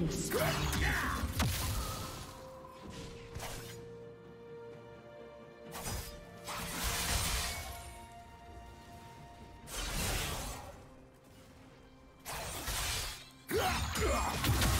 Killing spree. Red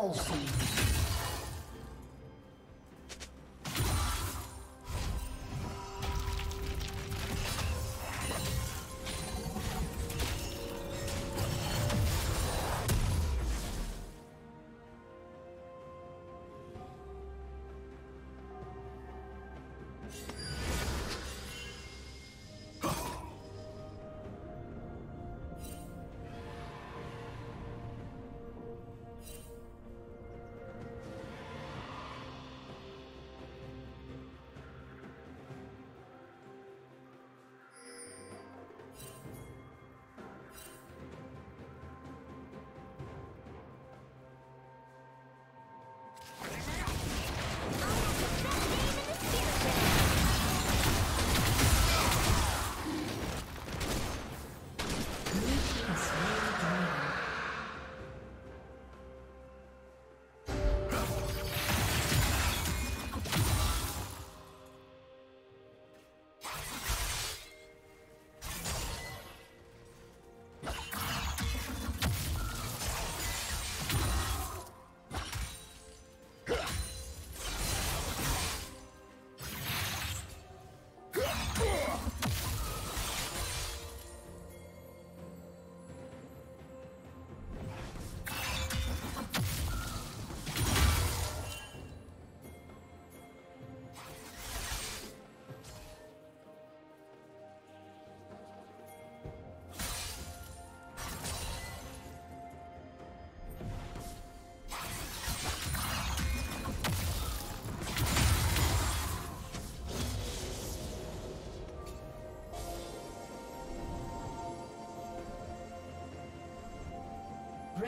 Plate will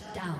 Shut down.